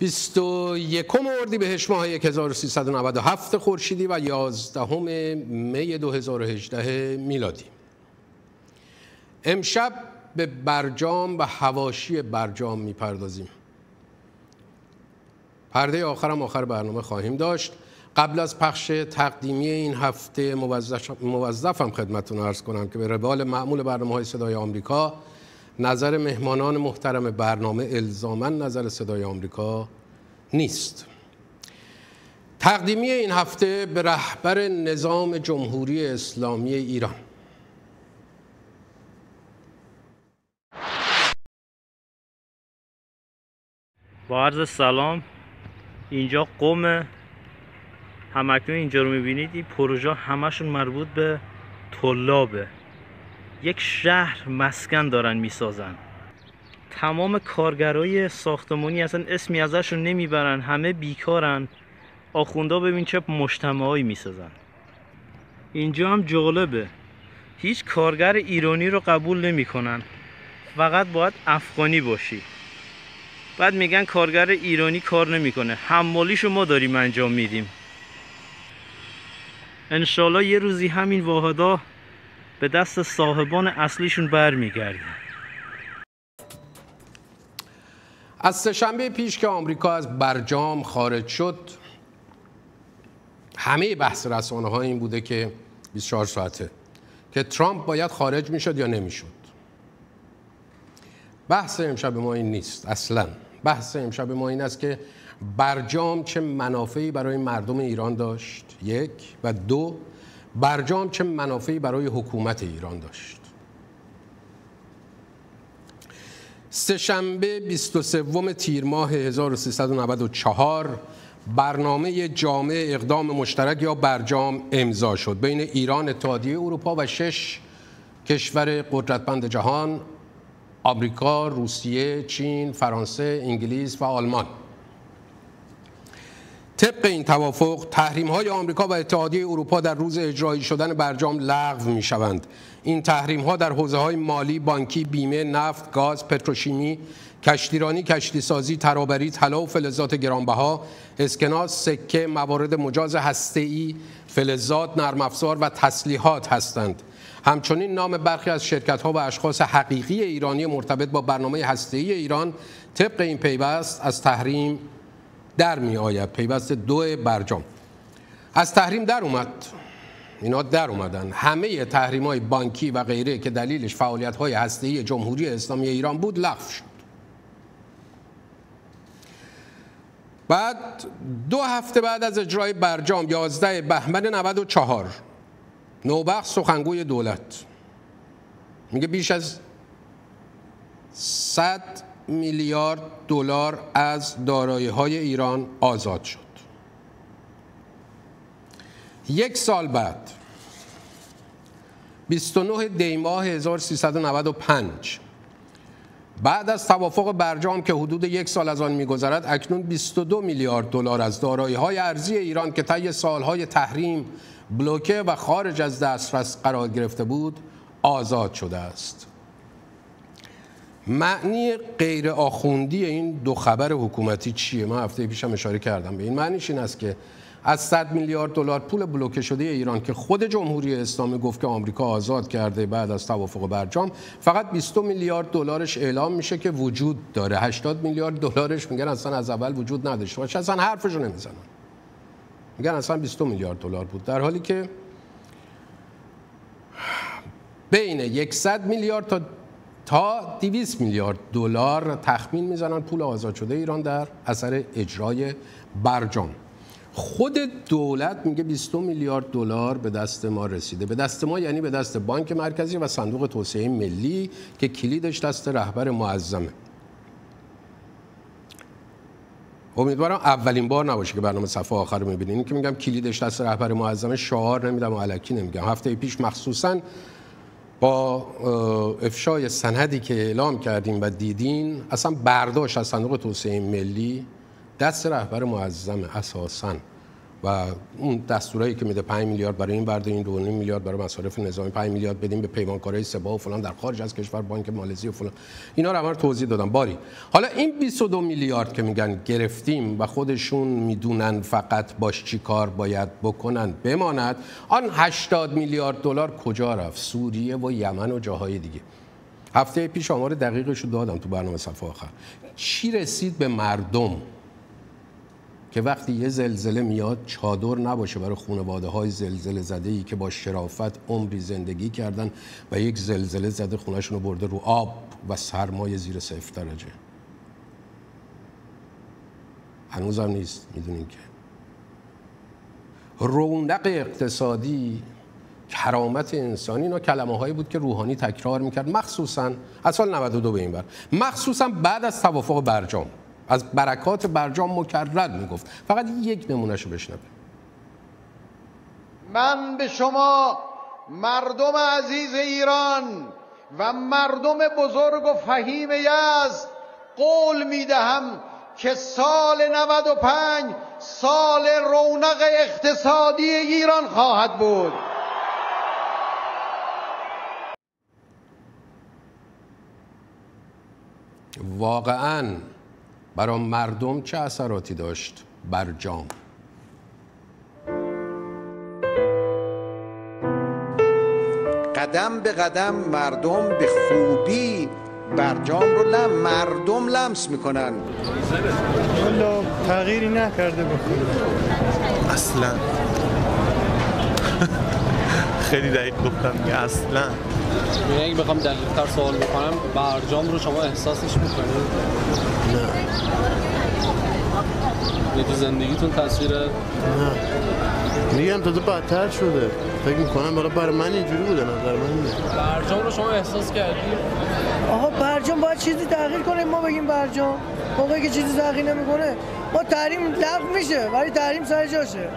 21 اردیبهشت ماه 1397 خورشیدی و 11 می 2018 میلادی. امشب به برجام و هواشی برجام می‌پردازیم. پرده آخرم آخر برنامه خواهیم داشت. قبل از پخش تقدیمی این هفته موظفم خدمتتون ارز کنم که به روال معمول برنامه های صدای آمریکا نظر مهمانان محترم برنامه الزامن نظر صدای آمریکا نیست. تقدیمی این هفته به رهبر نظام جمهوری اسلامی ایران. با عرض سلام اینجا قوم همکنون اینجا رو می‌بینید. این پروژه همشون مربوط به طلابه یک شهر مسکن دارن می‌سازن. تمام کارگرای ساختمانی اصلا اسمی ازشون نمی‌برن همه بیکارن. آخوندا ببین چه مجتمعایی می‌سازن. اینجا هم جالبه. هیچ کارگر ایرانی رو قبول نمی‌کنن. فقط باید افغانی باشی. بعد میگن کارگر ایرانی کار نمی‌کنه. حمالیشو ما داریم انجام میدیم. انشالله یه روزی همین واحدا به دست صاحبان اصلیشون برمیگرده از سهشنبه پیش که آمریکا از برجام خارج شد همه بحث رسانه ها این بوده که 24 ساعته که ترامپ باید خارج می‌شد یا نمی‌شد. بحث امشب ما این نیست اصلا. بحث امشب ما این است که برجام چه منافعی برای مردم ایران داشت؟ یک و دو برجام چه منافعی برای حکومت ایران داشت. سهشنبه 23 تیر ماه 1394 برنامه جامع اقدام مشترک یا برجام امضا شد. بین ایران اتحادیه اروپا و شش کشور قدرتمند جهان آمریکا، روسیه، چین، فرانسه، انگلیس و آلمان. طبق این توافق تحریم های آمریکا و اتحادیه اروپا در روز اجرایی شدن برجام لغو می شوند این تحریم ها در حوزه های مالی، بانکی، بیمه، نفت، گاز، پتروشیمی، کشتیرانی، کشتی سازی، ترابری، طلا و فلزات گرانبها، اسکناس، سکه، موارد مجاز هسته‌ای، فلزات، نرم افزار و تسلیحات هستند. همچنین نام برخی از شرکت ها و اشخاص حقیقی ایرانی مرتبط با برنامه هسته‌ای ایران طبق این پیوست از تحریم در می آید. پیوست دو برجام. از تحریم در اومد. اینا در اومدن. همه تحریم های بانکی و غیره که دلیلش فعالیت های هسته‌ای جمهوری اسلامی ایران بود لغو شد. بعد دو هفته بعد از اجرای برجام 11 بهمن 94 نوبخت سخنگوی دولت. میگه بیش از 100 میلیارد دلار از دارایی های ایران آزاد شد. یک سال بعد 29 دیماه 1395 بعد از توافق برجام که حدود یک سال از آن میگذرد اکنون 22 میلیارد دلار از دارایی های ارزی ایران که طی سالهای تحریم بلوکه و خارج از دسترس قرار گرفته بود آزاد شده است. معنی غیر آخوندی این دو خبر حکومتی چیه؟ من هفته پیشم اشاره کردم به این. معنیش این است که از 100 میلیارد دلار پول بلوکه شده ایران که خود جمهوری اسلامی گفت که آمریکا آزاد کرده بعد از توافق برجام فقط 20 میلیارد دلارش اعلام میشه که وجود داره. 80 میلیارد دلارش میگن اصلا از اول وجود نداشته باشه. اصلا حرفشو نمی‌زنن. میگن اصلا 20 میلیارد دلار بود. در حالی که بین 100 میلیارد تا تا 200 میلیارد دلار تخمین می‌زنن پول آزاد شده ایران در اثر اجرای برجام. خود دولت میگه 20 میلیارد دلار به دست ما رسیده. به دست ما یعنی به دست بانک مرکزی و صندوق توسعه ملی که کلیدش دست رهبر معظمه. امیدوارم اولین بار نباشه که برنامه صفحه آخر رو می‌بینین. که میگم کلیدش دست رهبر معظمه شعار نمیدم و علکی نمیگم. هفته پیش مخصوصا با افشای سندی که اعلام کردیم و دیدین اصلا برداشت از صندوق توسعه ملی دست رهبر معظم اساسا. و اون دستورایی که میده 5 میلیارد برای این برده این 2.5 میلیارد برای مصارف نظامی 5 میلیارد بدیم به پیمانکارای سبا و فلان در خارج از کشور بانک مالزی و فلان. اینا رو همه توضیح دادم. باری. حالا این 22 میلیارد که میگن گرفتیم و خودشون می‌دونن فقط باش چی کار باید بکنن بماند آن 80 میلیارد دلار کجا رفت؟ سوریه و یمن و جاهای دیگه. هفته پیش آمار دقیقش رو دادم تو برنامه صفحه آخر. چی رسید به مردم؟ که وقتی یه زلزله میاد چادر نباشه برای خانواده های زلزله زده ای که با شرافت عمری زندگی کردن و یک زلزله زده خونهشون رو برده رو آب و سرمایه زیر صفر درجه. هنوزم نیست می‌دونین که. رونق اقتصادی کرامت انسانی اینا کلمه هایی بود که روحانی تکرار می‌کرد. مخصوصا از سال 92 به این بر مخصوصا بعد از توافق برجام. از برکات برجام مکرر می‌گفت. فقط یک نمونهشو بشنویم. من به شما مردم عزیز ایران و مردم بزرگ و فهیم یزد قول می‌دهم که سال 95 سال رونق اقتصادی ایران خواهد بود. واقعا برای مردم چه اثراتی داشت برجام قدم به قدم مردم به خوبی برجام رو لم مردم لمس می‌کنن. والا تغییری نکرده بخیر اصلا. خیلی دقیق گفتم که اصلا. یعنی اگه بخوام دقیق‌تر سوال بکنم برجام رو شما احساسش می‌کنید نه. یه تو زندگیتون تصویر نه. میگم تازه بدتر شده. فکر می‌کنم برای برای من اینجوری بوده نظر من اینه. برجام رو شما احساس کردید آقا برجام باید چیزی تغییر کنه ما بگیم برجام. موقعی که چیزی تغییر نمی‌کنه ما تحریم لغو میشه ولی تحریم سر جاشه.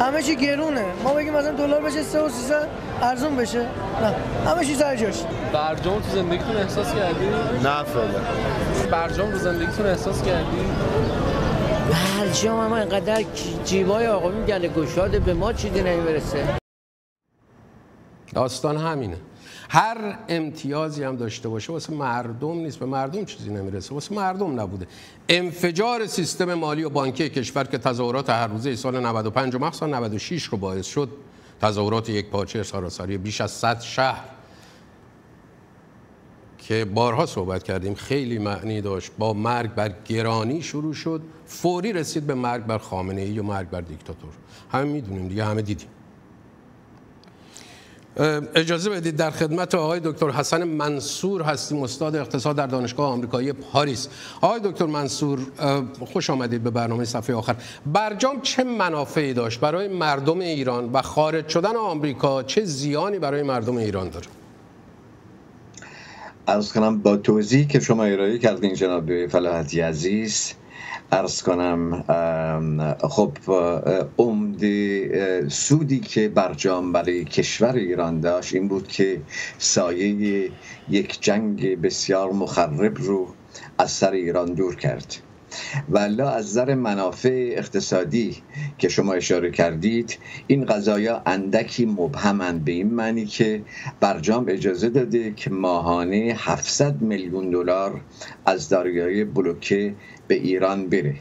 همه چی گرونه. ما بگیم مثلا دلار بشه 3 و 300 ارزون بشه. نه. همه چی سر جاشه برجام تو زندگیتون احساس کردید نه فعلا برجام رو زندگیتون احساس کردید برجام هم اینقدر جیبای آقایون گله گشاده به ما چیزی نمی‌رسه. داستان همینه. هر امتیازی هم داشته باشه واسه مردم نیست. به مردم چیزی نمی‌رسه. واسه مردم نبوده. انفجار سیستم مالی و بانکی کشور که تظاهرات هر روزه سال 95 و مخصوصا 96 رو باعث شد تظاهرات یک پارچه سراسری بیش از 100 شهر. که بارها صحبت کردیم خیلی معنی داشت. با مرگ بر گرانی شروع شد. فوری رسید به مرگ بر خامنه ای و مرگ بر دیکتاتور. همه می‌دونیم دیگه همه دیدیم. اجازه بدید در خدمت آقای دکتر حسن منصور هستیم استاد اقتصاد در دانشگاه آمریکایی پاریس. آقای دکتر منصور خوش آمدید به برنامه صفحه آخر. برجام چه منافعی داشت برای مردم ایران و خارج شدن آمریکا؟ چه زیانی برای مردم ایران داره؟ ارز کنم با توضیحی که شما ارائه کردین جناب فلاحتی عزیز ارز کنم خب عمده سودی که برجام برای کشور ایران داشت این بود که سایه یک جنگ بسیار مخرب رو از سر ایران دور کرد. ولا از نظر منافع اقتصادی که شما اشاره کردید این قضایا اندکی مبهمند به این معنی که برجام اجازه داده که ماهانه 700 میلیون دلار از دریای بلوکه به ایران بره.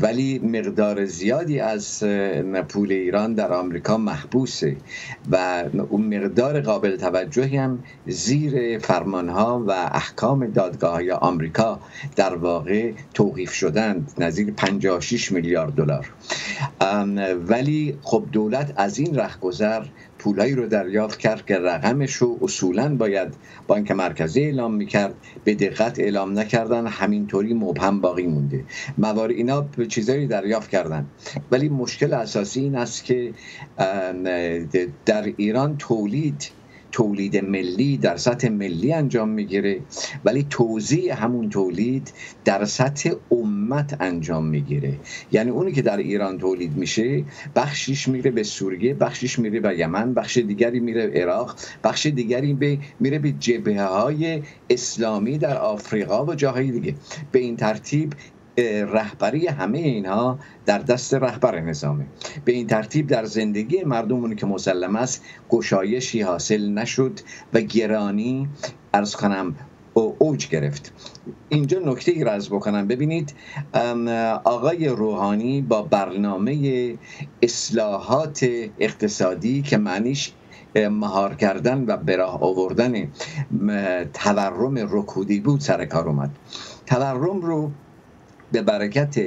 ولی مقدار زیادی از پول ایران در آمریکا محبوسه و اون مقدار قابل توجهی هم زیر فرمانها و احکام دادگاه های آمریکا در واقع توقیف شدند نزدیک 56 میلیارد دلار. ولی خب دولت از این رهگذر پولایی رو دریافت کرد که رقمش رو اصولا باید بانک مرکزی اعلام می‌کرد. به دقت اعلام نکردن همینطوری مبهم باقی مونده. موارد اینا چیزایی دریافت کردن. ولی مشکل اساسی این است که در ایران تولید تولید ملی در سطح ملی انجام می‌گیره. ولی توزیع همون تولید در سطح امت انجام می‌گیره. یعنی اونی که در ایران تولید میشه بخشیش میره به سوریه بخشیش میره به یمن بخش دیگری میره عراق بخش دیگری به میره به جبهه های اسلامی در آفریقا و جاهای دیگه. به این ترتیب رهبری همه اینها در دست رهبر نظامه به این ترتیب در زندگی مردم که مسلم است گشایشی حاصل نشد و گرانی ارز کنم اوج گرفت. اینجا نکته ای رز بکنم. ببینید آقای روحانی با برنامه اصلاحات اقتصادی که معنیش مهار کردن و براه آوردن تورم رکودی بود سر کار اومد. تورم رو به برکت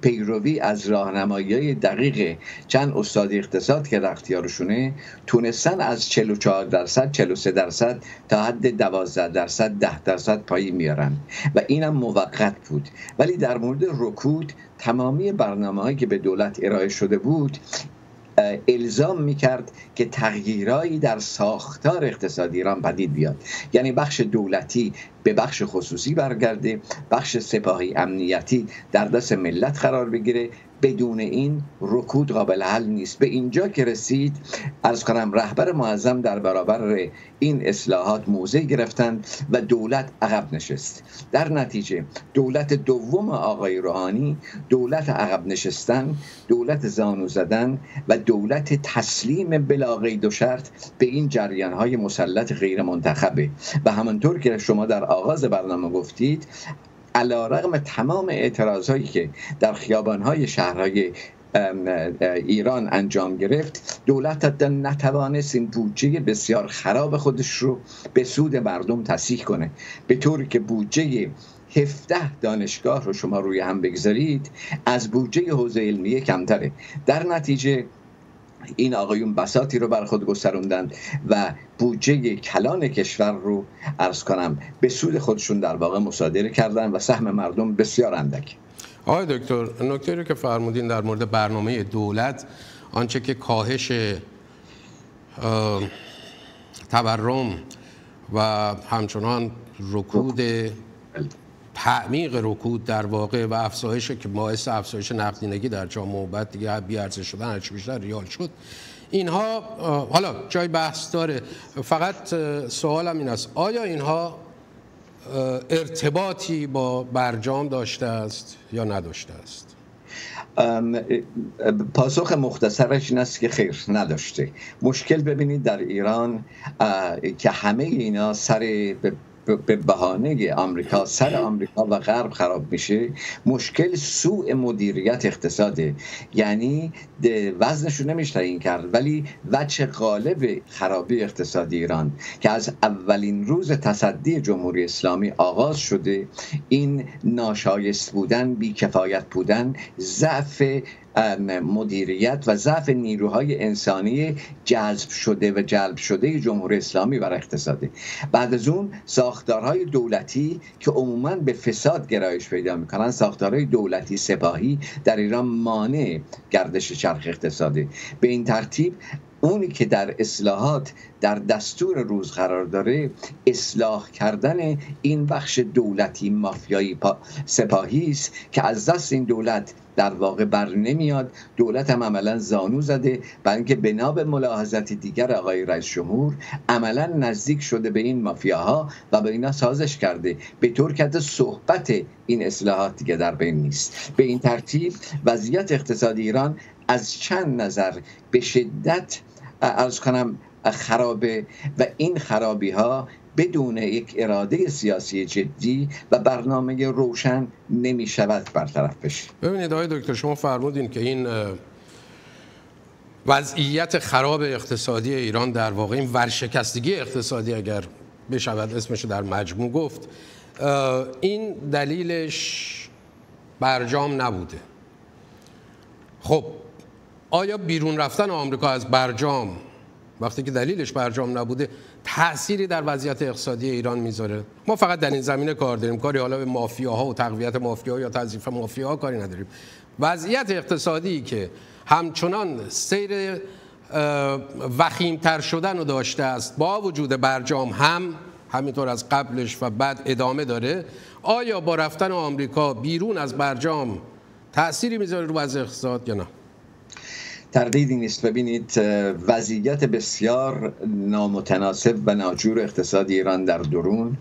پیروی از راهنمایی دقیق چند استاد اقتصاد که در اختیارشونه تونستن از 44 درصد 43 درصد تا حد 12 درصد 10 درصد پایین میارن و اینم موقت بود. ولی در مورد رکود تمامی برنامه هایی که به دولت ارائه شده بود الزام می‌کرد که تغییرایی در ساختار اقتصادی ایران پدید بیاد. یعنی بخش دولتی به بخش خصوصی برگرده بخش سپاهی امنیتی در دست ملت قرار بگیره بدون این رکود قابل حل نیست. به اینجا که رسید از کنم رهبر معظم در برابر این اصلاحات موضع گرفتند و دولت عقب نشست. در نتیجه دولت دوم آقای روحانی دولت عقب نشستن دولت زانو زدن و دولت تسلیم بلا قید و شرط به این جریان های مسلط غیر منتخبه و همانطور که شما در آغاز برنامه گفتید علا رقم تمام اعتراض هایی که در خیابان های شهرهای ایران انجام گرفت دولت نتوانست این بودجه بسیار خراب خودش رو به سود مردم تصیح کنه. به طوری که بودجه 17 دانشگاه رو شما روی هم بگذارید از بودجه حوزه علمیه کمتره. در نتیجه این آقایون بساتی رو بر خود گستروندند و بودجه کلان کشور رو ارز کنم به سود خودشون در واقع مصادره کردن و سهم مردم بسیار اندک. آقای دکتر نکته رو که فرمودین در مورد برنامه دولت آنچه که کاهش تورم و همچنان رکود تعمیق رکود در واقع و افزایش که باعث افزایش نقدینگی در جامعه و بعد دیگه بی ارزش شدن هرچی بیشتر ریال شد. اینها حالا جای بحث داره. فقط سوالم این است. آیا اینها ارتباطی با برجام داشته است یا نداشته است؟ پاسخ مختصرش این است که خیر نداشته. مشکل ببینید در ایران که همه اینا سر به بهانه آمریکا سر آمریکا و غرب خراب میشه مشکل سوء مدیریت اقتصاده. یعنی وزنش رو نمیشه این کرد ولی وجه غالب خرابی اقتصادی ایران که از اولین روز تصدی جمهوری اسلامی آغاز شده این ناشایست بودن بیکفایت بودن ضعف مدیریت و ضعف نیروهای انسانی جذب شده و جلب شده جمهوری اسلامی بر اقتصادی. بعد از اون ساختارهای دولتی که عموما به فساد گرایش پیدا می‌کنن ساختارهای دولتی سپاهی در ایران مانع گردش چرخ اقتصادی. به این ترتیب اونی که در اصلاحات در دستور روز قرار داره اصلاح کردن این بخش دولتی مافیایی سپاهی است که از دست این دولت در واقع بر نمیاد. دولت هم عملا زانو زده برای اینکه بنا به ملاحظت دیگر آقای رئیس جمهور عملا نزدیک شده به این مافیاها و به اینا سازش کرده. به طور که صحبت این اصلاحات دیگه در بین نیست. به این ترتیب وضعیت اقتصادی ایران از چند نظر به شدت ارز کنم خرابه و این خرابی ها بدون یک اراده سیاسی جدی و برنامه روشن نمی شود برطرف بشه. ببینید آقای دکتر شما فرمودین که این وضعیت خراب اقتصادی ایران در واقع این ورشکستگی اقتصادی اگر بشود اسمش در مجموع گفت این دلیلش برجام نبوده. خب آیا بیرون رفتن آمریکا از برجام وقتی که دلیلش برجام نبوده تأثیری در وضعیت اقتصادی ایران می‌ذاره؟ ما فقط در این زمینه کار داریم کاری حالا به مافیاها و تقویت مافیا یا تضعیف مافیاها کاری نداریم. وضعیت اقتصادی که همچنان سیر وخیمتر شدن رو داشته است با وجود برجام هم همینطور از قبلش و بعد ادامه داره آیا با رفتن آمریکا بیرون از برجام تأثیری می‌ذاره رو وضع اقتصاد یا نه؟ تردیدی نیست. ببینید وضعیت بسیار نامتناسب و ناجور اقتصاد ایران در درون.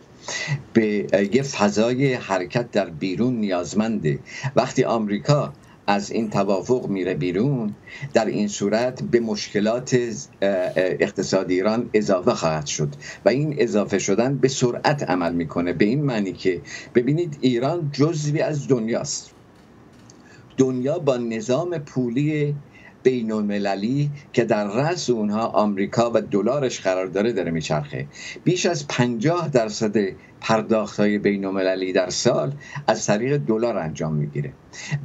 به یه فضای حرکت در بیرون نیازمنده. وقتی آمریکا از این توافق میره بیرون در این صورت به مشکلات اقتصاد ایران اضافه خواهد شد و این اضافه شدن به سرعت عمل می‌کنه. به این معنی که ببینید ایران جزوی از دنیاست. دنیا با نظام پولی بین المللی که در رأس اونها آمریکا و دلارش قرار داره داره میچرخه. بیش از 50 درصد پرداخت های بین المللی در سال از طریق دلار انجام می‌گیره.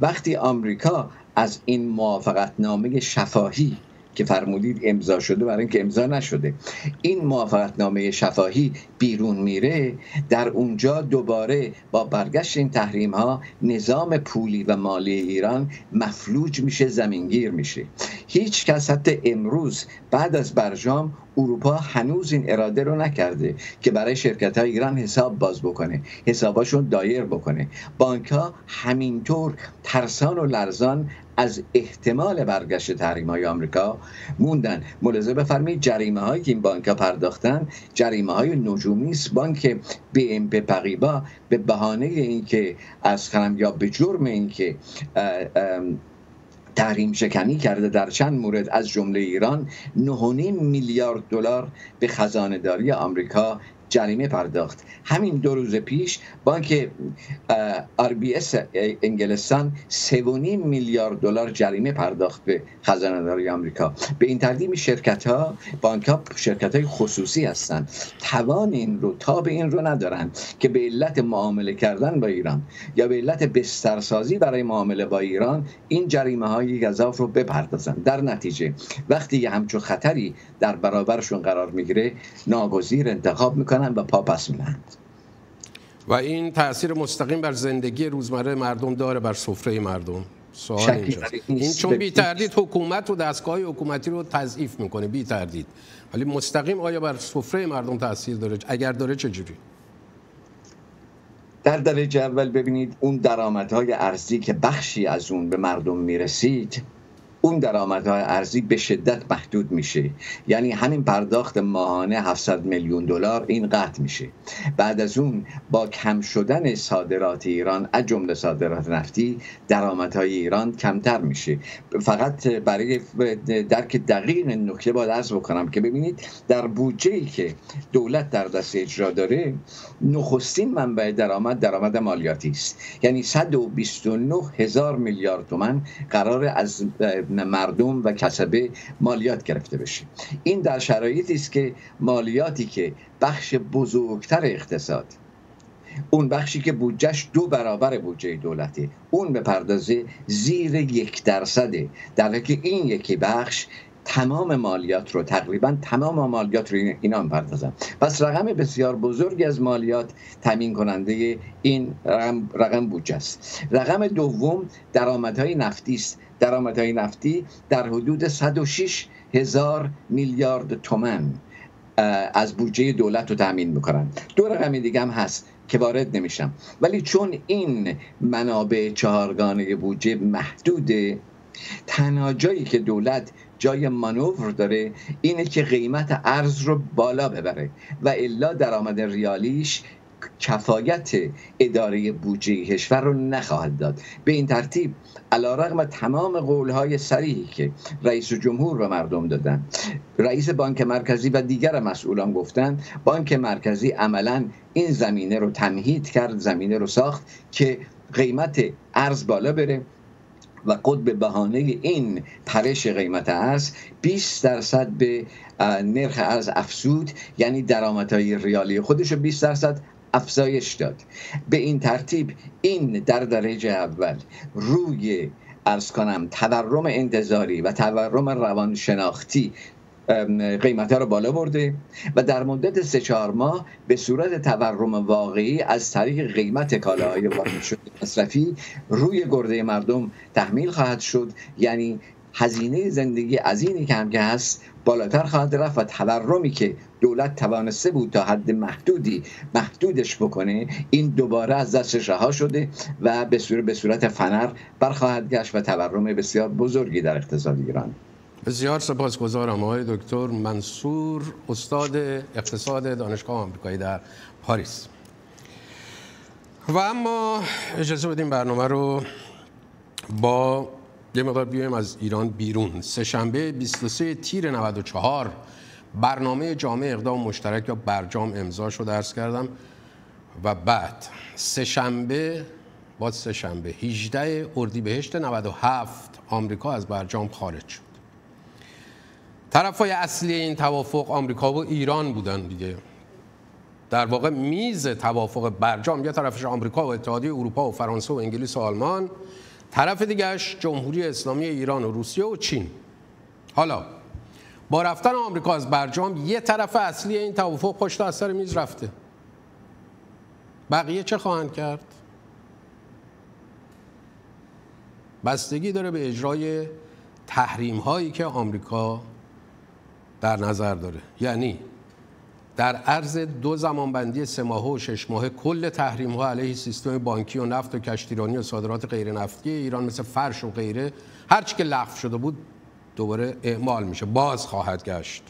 وقتی آمریکا از این موافقت نامه شفاهی که فرمودید امضا شده برای اینکه امضا نشده. این موافقتنامه شفاهی بیرون میره در اونجا دوباره با برگشت این تحریم ها نظام پولی و مالی ایران مفلوج میشه زمینگیر میشه. هیچ کس حتی امروز بعد از برجام اروپا هنوز این اراده رو نکرده که برای شرکت های ایران حساب باز بکنه حساباشون دایر بکنه. بانک ها همینطور ترسان و لرزان از احتمال برگشت تحریم های آمریکا موندن. ملاحظه بفرمایید جریمه هایی که این بانک ها پرداختن جریمه های نجومی است. بانک بی ام پی پقیبا به بهانه اینکه از خرم یا به جرم اینکه تحریم شکنی کرده در چند مورد از جمله ایران 9.5 میلیارد دلار به خزانه داری آمریکا جریمه پرداخت. همین دو روز پیش بانک آر بی اس انگلستان 3.5 میلیارد دلار جریمه پرداخت به خزانه داری آمریکا. به این ترتیب شرکت ها بانک ها شرکت های خصوصی هستند. توان این رو تا به این رو ندارن که به علت معامله کردن با ایران یا به علت بسترسازی برای معامله با ایران این جریمه های گذاف رو بپردازن. در نتیجه وقتی یه همچون خطری در برابرشون قرار می‌گیره ناگزیر انتخاب می‌کنن و پا پس می‌دهند. و این تاثیر مستقیم بر زندگی روزمره مردم داره بر سفره مردم. سوال اینجاست. این چون بی تردید حکومت و دستگاه حکومتی رو تضعیف می‌کنه بی تردید ولی مستقیم آیا بر سفره مردم تاثیر داره؟ اگر داره چجوری در درجه اول ببینید اون درآمدهای ارزی که بخشی از اون به مردم می‌رسید اون درآمدهای ارزی به شدت محدود میشه. یعنی همین پرداخت ماهانه 700 میلیون دلار این قطع میشه. بعد از اون با کم شدن صادرات ایران از جمله صادرات نفتی درآمدهای ایران کمتر میشه. فقط برای درک دقیق نکته باید عرض بکنم که ببینید در بودجه ای که دولت در دست اجرا داره نخستین منبع درآمد درآمد مالیاتی است. یعنی 129 هزار میلیارد تومن قرار از مردم و کسبه مالیات گرفته بشه. این در شرایطی است که مالیاتی که بخش بزرگتر اقتصاد اون بخشی که بودجهش دو برابر بودجه دولتی اون به پردازه زیر یک درصده. در حالی که این یکی بخش تمام مالیات رو تقریبا تمام مالیات رو اینا پردازن. پس رقم بسیار بزرگی از مالیات تامین کننده این رقم, رقم بودجه است. رقم دوم درآمدهای نفتی است. درآمدهای نفتی در حدود 106 هزار میلیارد تومن از بودجه دولت رو تامین می‌کنن. دو رقم دیگه هم هست که وارد نمیشم. ولی چون این منابع چهارگانه بودجه محدوده تنها جایی که دولت جای مانور داره اینه که قیمت ارز رو بالا ببره و الا درآمد ریالیش کفایت اداره بودجه کشور رو نخواهد داد. به این ترتیب علا رقم تمام قولهای سریحی که رئیس جمهور به مردم دادن رئیس بانک مرکزی و دیگر مسئولان گفتن بانک مرکزی عملا این زمینه رو تمهید کرد زمینه رو ساخت که قیمت ارز بالا بره. و خود به بهانه این پرش قیمت ارز 20 درصد به نرخ ارز افزود یعنی درآمدهای ریالی خودش رو 20 درصد افزایش داد. به این ترتیب این در درجه اول روی ارز کنم تورم انتظاری و تورم روانشناختی قیمت رو بالا برده و در مدت سه چهار ماه به صورت تورم واقعی از طریق قیمت کالاهای وارد شده مصرفی روی گرده مردم تحمیل خواهد شد. یعنی هزینه زندگی از اینی که هم که هست بالاتر خواهد رفت و تورمی که دولت توانسته بود تا حد محدودی محدودش بکنه این دوباره از دستش رها شده و به صورت, به صورت فنر برخواهد گشت و تورم بسیار بزرگی در اقتصاد ایران. بسیار سپاسگزارم آقای دکتر منصور استاد اقتصاد دانشگاه آمریکایی در پاریس. و اما اجازه بدیم برنامه رو با یه مقدار بیایم از ایران بیرون. سهشنبه 23 تیر 94 برنامه جامع اقدام مشترک یا برجام امضا شد درس کردم. و بعد سهشنبه با سهشنبه 18 اردیبهشت 97 آمریکا از برجام خارج شد. طرفای اصلی این توافق آمریکا و ایران بودن دیگه. در واقع میز توافق برجام یا طرفش آمریکا و اتحادیه اروپا و فرانسه و انگلیس و آلمان طرف دیگهش جمهوری اسلامی ایران و روسیه و چین. حالا با رفتن آمریکا از برجام یه طرف اصلی این توافق پشت از سر میز رفته. بقیه چه خواهند کرد؟ بستگی داره به اجرای تحریم هایی که آمریکا در نظر داره. یعنی در عرض دو زمانبندی سه ماهه و شش ماهه کل تحریم ها علیه سیستم بانکی و نفت و کشتیرانی و صادرات غیر نفتی ایران مثل فرش و غیره هرچی که لغو شده بود دوباره اعمال میشه باز خواهد گشت.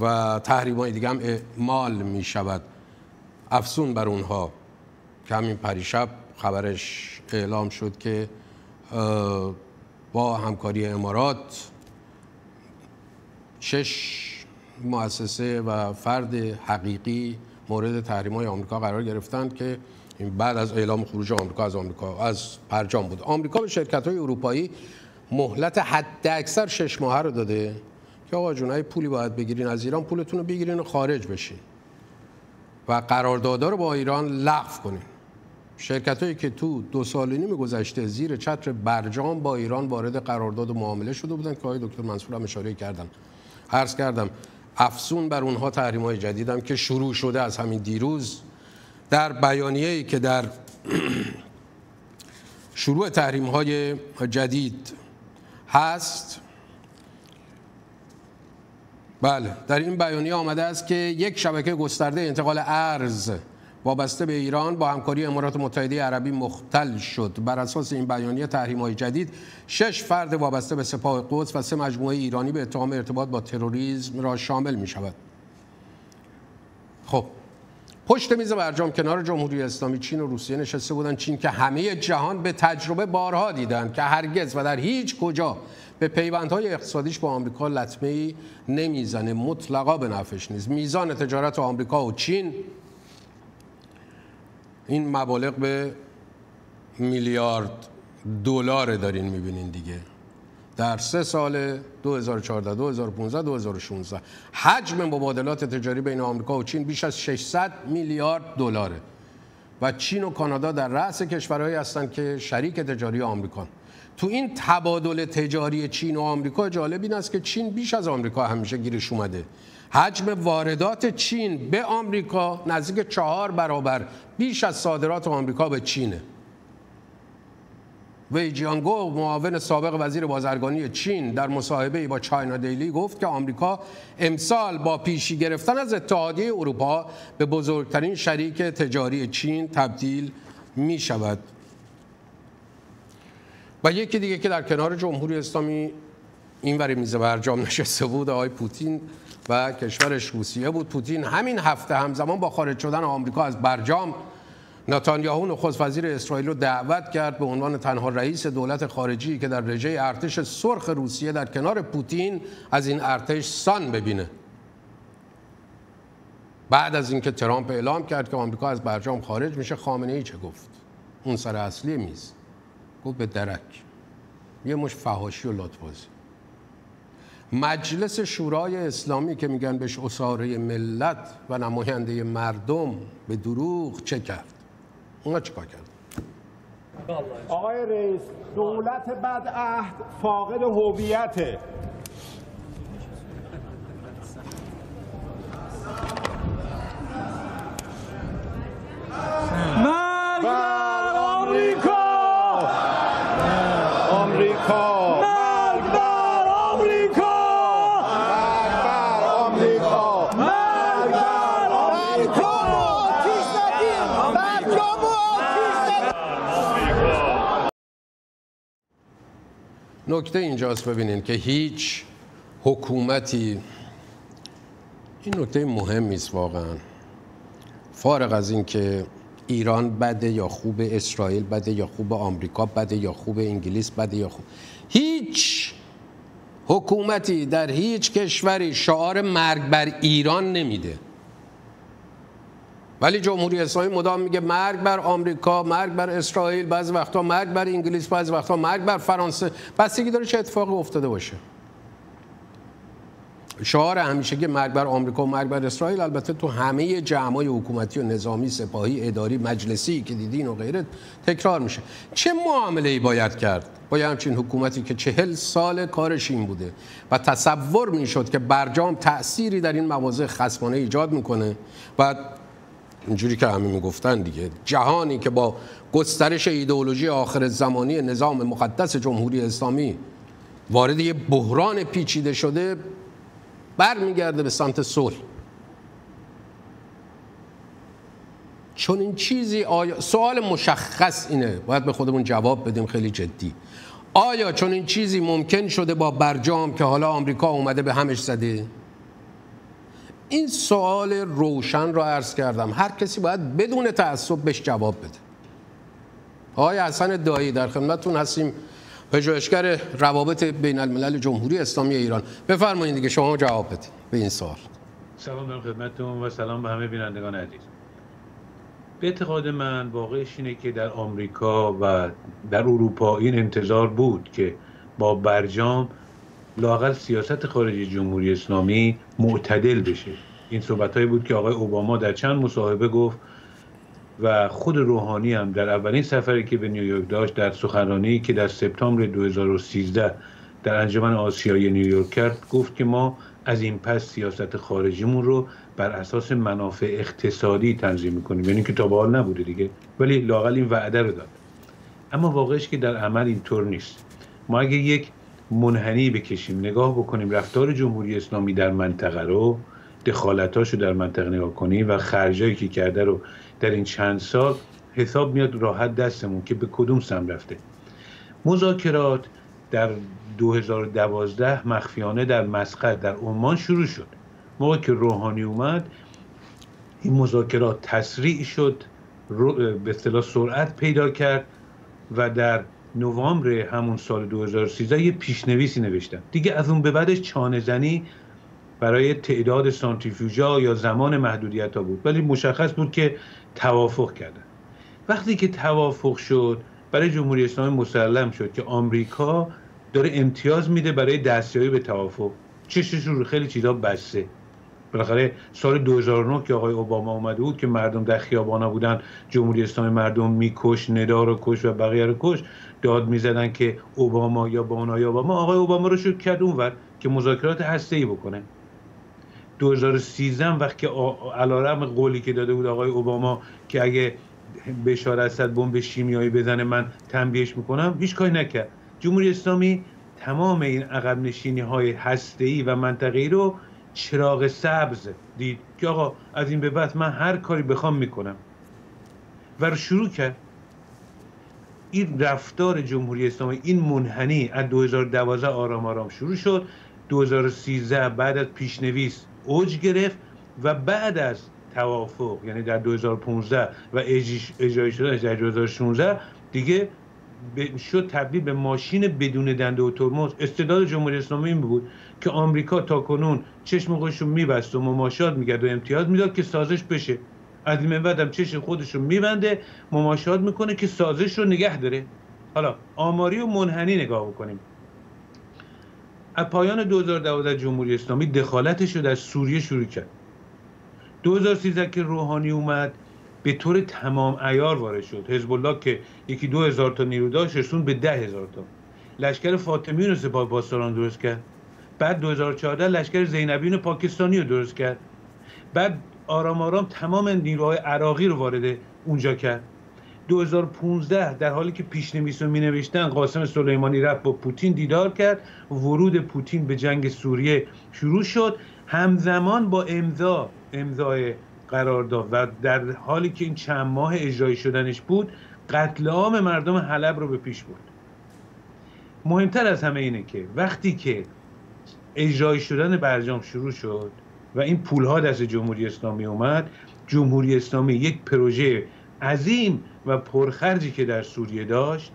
و تحریم های دیگه هم اعمال می‌شود. افسون بر اونها. که همین پریشب خبرش اعلام شد که با همکاری امارات شش مؤسسه و فرد حقیقی مورد تحریم های آمریکا قرار گرفتند که بعد از اعلام خروج آمریکا از آمریکا از پرجام بود. آمریکا به شرکت های اروپایی مهلت حد اکثر شش ماه رو داده که آقا جون پولی باید بگیرین از ایران پولتون رو بگیرین و خارج بشین و قراردادها رو با ایران لغو کنین. شرکت هایی که تو دو سال نیم گذشته زیر چتر برجام با ایران وارد قرارداد و معامله شده بودن که آقای دکتر منصور هم اشاره کردن. عرض کردم افسون بر اونها تحریم های جدیدم که شروع شده از همین دیروز. در بیانیه‌ای که در شروع تحریم های جدید هست بله در این بیانیه آمده است که یک شبکه گسترده انتقال ارز وابسته به ایران با همکاری امارات متحده عربی مختل شد. بر اساس این بیانیه تحریم های جدید شش فرد وابسته به سپاه قدس و سه مجموعه ایرانی به اتهام ارتباط با تروریسم را شامل می شود خب پشت میز برجام کنار جمهوری اسلامی چین و روسیه نشسته بودن چین که همه جهان به تجربه بارها دیدن که هرگز و در هیچ کجا به پیوندهای اقتصادیش با آمریکا لطمه ای نمی‌زنه. مطلقا به نفش نیست. میزان تجارت آمریکا و چین این مبالغ به میلیارد دلار دارین می‌بینین دیگه. در سه سال 2014 2015 2016 حجم مبادلات تجاری بین آمریکا و چین بیش از 600 میلیارد دلاره. و چین و کانادا در رأس کشورهایی هستند که شریک تجاری آمریکا تو این تبادل تجاری چین و آمریکا جالب این است که چین بیش از آمریکا همیشه گیرش اومده. حجم واردات چین به آمریکا نزدیک چهار برابر بیش از صادرات آمریکا به چینه. وی جیانگو معاون سابق وزیر بازرگانی چین در مصاحبه با چاینا دیلی گفت که آمریکا امسال با پیشی گرفتن از اتحادیه اروپا به بزرگترین شریک تجاری چین تبدیل می شود یکی دیگه که در کنار جمهوری اسلامی این وری میز برجام نشسته بود آقای پوتین و کشورش روسیه بود. پوتین همین هفته همزمان با خارج شدن آمریکا از برجام نتانیاهو نخست وزیر اسرائیل رو دعوت کرد به عنوان تنها رئیس دولت خارجی که در رژه ارتش سرخ روسیه در کنار پوتین از این ارتش سان ببینه. بعد از اینکه ترامپ اعلام کرد که آمریکا از برجام خارج میشه خامنه ای چه گفت؟ اون سر اصلی میز. گفت به درک. یه مش فهاشی و لطفازی مجلس شورای اسلامی که میگن بهش اصاره ملت و نماینده مردم به دروغ چه کرد؟ اونا چیکار کرد آقای رئیس دولت بد عهد فاقد هویته مرگ بر آمریکا آمریکا مرگ بر آمریکا مرگ بر آمریکا مرگ بر آمریکا آتیش زدیم برجام آتیش زدیم نکته اینجاست ببینین که هیچ حکومتی این نکته مهمی است واقعا. فارغ از این که ایران بده یا خوب اسرائیل بده یا خوب آمریکا بده یا خوب انگلیس بده یا خوب هیچ حکومتی در هیچ کشوری شعار مرگ بر ایران نمیده. ولی جمهوری اسلامی مدام میگه مرگ بر آمریکا مرگ بر اسرائیل بعضی وقتا مرگ بر انگلیس بعضی وقتا مرگ بر فرانسه. بستگی داره چه اتفاقی افتاده باشه. شعار همیشه که مرگ بر آمریکا و مرگ بر اسرائیل البته تو همه جمعای حکومتی و نظامی سپاهی اداری مجلسی که دیدین و غیره تکرار میشه. چه معامله ای باید کرد؟ با همچین حکومتی که چهل سال کارش این بوده و تصور می‌شد که برجام تأثیری در این مواضع خصمانه ایجاد می‌کنه و اینجوری که همه می‌گفتن دیگه. جهانی که با گسترش ایدئولوژی آخر زمانی نظام مقدس جمهوری اسلامی وارد یه بحران پیچیده شده برمیگرده به سمت صلح. چون این چیزی آیا سوال مشخص اینه. باید به خودمون جواب بدیم خیلی جدی. آیا چون این چیزی ممکن شده با برجام که حالا آمریکا اومده به همش زده؟ این سوال روشن را عرض کردم. هر کسی باید بدون تعصب بهش جواب بده. آقای حسن دایی در خدمتتون هستیم پژوهشگر روابط بین الملل جمهوری اسلامی ایران. بفرمایید دیگه شما جواب بدید به این سوال. سلام دارم خدمتتون و سلام به همه بینندگان عزیز. به اعتقاد من واقعش اینه که در آمریکا و در اروپا این انتظار بود که با برجام لاقل سیاست خارجی جمهوری اسلامی معتدل بشه. این صحبت بود که آقای اوباما در چند مصاحبه گفت و خود روحانی هم در اولین سفری که به نیویورک داشت در سخنرانی که در سپتامبر 2013 در انجمن آسیای نیویورک کرد گفت که ما از این پس سیاست خارجیمون رو بر اساس منافع اقتصادی تنظیم می‌کنیم. یعنی که تا به حال نبوده دیگه. ولی لاقل این وعده رو داد. اما واقعش که در عمل اینطور نیست. ما اگه یک منحنی بکشیم. نگاه بکنیم رفتار جمهوری اسلامی در منطقه رو دخالتاشو در منطقه نگاه کنیم و خرجایی که کرده رو در این چند سال حساب میاد راحت دستمون که به کدوم سم رفته. مذاکرات در 2012 مخفیانه در مسقط در عمان شروع شد. موقع که روحانی اومد این مذاکرات تسریع شد به اصطلاح سرعت پیدا کرد و در نوامبر همون سال 2013 یه پیشنویسی نوشتم. دیگه از اون به بعدش چانه زنی برای تعداد سانتریفیوژا یا زمان محدودیت ها بود ولی مشخص بود که توافق کردن. وقتی که توافق شد برای جمهوری اسلامی مسلم شد که آمریکا داره امتیاز میده برای دستیابی به توافق. چشش رو خیلی چیزا بسته. بالاخره سال 2009 که آقای اوباما اومده بود که مردم در خیابانا بودن جمهوری اسلامی مردم میکش ندا رو کش و بقیه رو کش داد می‌زدن که اوباما یا بانا یا اوباما آقای اوباما رو شد کرد اونور که مذاکرات هسته بکنه. 2013 وقت که علارم قولی که داده بود آقای اوباما که اگه بشار اسد بمب شیمیایی بزنه من تنبیهش می‌کنم هیچ کاری نکرد. جمهوری اسلامی تمام این عقب نشینی های هسته و منطقه‌ای رو چراغ سبز. دید که آقا از این به بعد من هر کاری بخوام می‌کنم. و شروع کرد. این رفتار جمهوری اسلامی این منحنی از 2012 آرام آرام شروع شد. 2013 بعد از پیشنویس اوج گرفت و بعد از توافق یعنی در 2015 و اجرای شدنش در 2016 دیگه شد تبدیل به ماشین بدون دنده و ترمز. استعداد جمهوری اسلامی این بود. که آمریکا تا کنون چشم خودش رو میبست و مماشات میگرد و امتیاز می‌داد که سازش بشه. از این بعدم چشم خودش رو میبنده مماشات می‌کنه که سازش رو نگه داره. حالا آماری و منحنی نگاه بکنیم. از پایان 2012 جمهوری اسلامی دخالتش رو در سوریه شروع کرد. 2013 که روحانی اومد به طور تمام ایار وارد شد. حزب الله که یکی دو هزار تا نیرو داشت رسون به ده هزار تا. لشکر فاطمیون سپاه باستان درست کرد. بعد 2014 لشکر زینبیون پاکستانی رو درست کرد. بعد آرام آرام تمام نیروهای عراقی رو وارد اونجا کرد. 2015 در حالی که پیشنویس رو می نوشتن قاسم سلیمانی رفت با پوتین دیدار کرد. ورود پوتین به جنگ سوریه شروع شد. همزمان با امضا امضای قرارداد و در حالی که این چند ماه اجرایی شدنش بود قتل عام مردم حلب رو به پیش برد. مهمتر از همه اینه که وقتی که اجرای شدن برجام شروع شد و این پولها دست جمهوری اسلامی اومد. جمهوری اسلامی یک پروژه عظیم و پرخرجی که در سوریه داشت